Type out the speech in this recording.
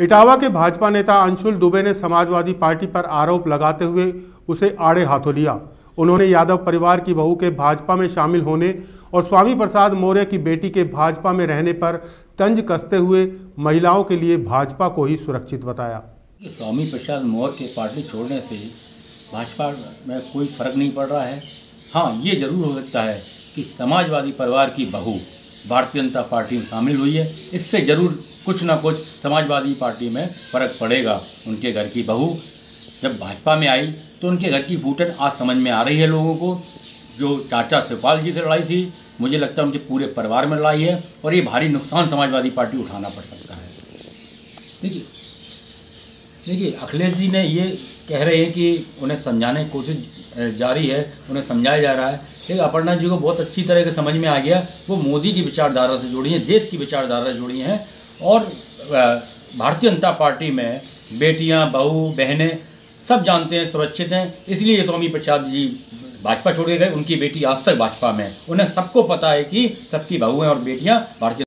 इटावा के भाजपा नेता अंशुल दुबे ने समाजवादी पार्टी पर आरोप लगाते हुए उसे आड़े हाथों लिया। उन्होंने यादव परिवार की बहू के भाजपा में शामिल होने और स्वामी प्रसाद मौर्य की बेटी के भाजपा में रहने पर तंज कसते हुए महिलाओं के लिए भाजपा को ही सुरक्षित बताया। स्वामी प्रसाद मौर्य के पार्टी छोड़ने से भाजपा में कोई फ़र्क नहीं पड़ रहा है। हाँ ये ज़रूर हो सकता है कि समाजवादी परिवार की बहू भारतीय जनता पार्टी में शामिल हुई है। इससे ज़रूर कुछ ना कुछ समाजवादी पार्टी में फ़र्क पड़ेगा, उनके घर की बहू जब भाजपा में आई तो उनके घर की फूटन आज समझ में आ रही है लोगों को। जो चाचा शिवपाल जी से लड़ाई थी, मुझे लगता है उनके पूरे परिवार में लड़ाई है और ये भारी नुकसान समाजवादी पार्टी उठाना पड़ सकता है। देखिए देखिए, अखिलेश जी ने ये कह रहे हैं कि उन्हें समझाने की कोशिश जारी है, उन्हें समझाया जा रहा है। लेकिन अपर्णा जी को बहुत अच्छी तरह के समझ में आ गया। वो मोदी की विचारधारा से जुड़ी हैं, देश की विचारधारा से जुड़ी हैं। और भारतीय जनता पार्टी में बेटियाँ, बहू, बहनें सब जानते हैं, सुरक्षित हैं। इसलिए स्वामी प्रसाद जी भाजपा छोड़ के गए। उनकी बेटी आज तक भाजपा में उन्हें सबको पता है कि सबकी बहुएँ और बेटियाँ भारतीय